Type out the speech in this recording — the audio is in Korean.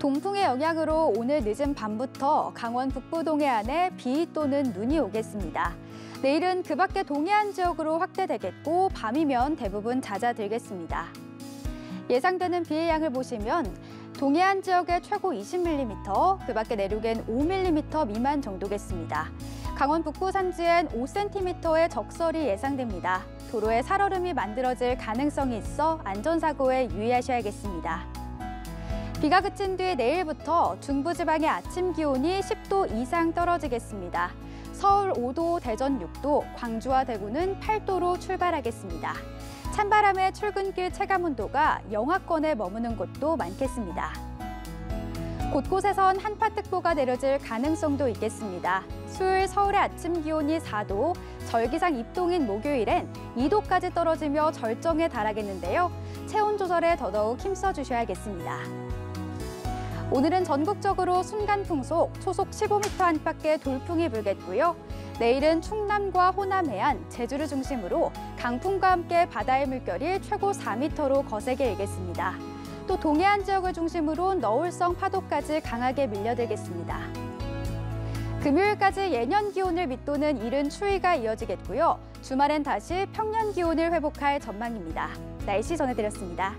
동풍의 영향으로 오늘 늦은 밤부터 강원 북부 동해안에 비 또는 눈이 오겠습니다. 내일은 그 밖에 동해안 지역으로 확대되겠고 밤이면 대부분 잦아들겠습니다. 예상되는 비의 양을 보시면 동해안 지역에 최고 20mm, 그 밖에 내륙엔 5mm 미만 정도겠습니다. 강원 북부 산지엔 5cm의 적설이 예상됩니다. 도로에 살얼음이 만들어질 가능성이 있어 안전사고에 유의하셔야겠습니다. 비가 그친 뒤 내일부터 중부지방의 아침 기온이 10도 이상 떨어지겠습니다. 서울 5도, 대전 6도, 광주와 대구는 8도로 출발하겠습니다. 찬바람에 출근길 체감 온도가 영하권에 머무는 곳도 많겠습니다. 곳곳에선 한파특보가 내려질 가능성도 있겠습니다. 수요일 서울의 아침 기온이 4도, 절기상 입동인 목요일엔 2도까지 떨어지며 절정에 달하겠는데요. 체온 조절에 더더욱 힘써주셔야겠습니다. 오늘은 전국적으로 순간풍속 초속 15m 안팎의 돌풍이 불겠고요. 내일은 충남과 호남 해안, 제주를 중심으로 강풍과 함께 바다의 물결이 최고 4m로 거세게 일겠습니다. 또 동해안 지역을 중심으로 너울성 파도까지 강하게 밀려들겠습니다. 금요일까지 예년 기온을 밑도는 이른 추위가 이어지겠고요. 주말엔 다시 평년 기온을 회복할 전망입니다. 날씨 전해드렸습니다.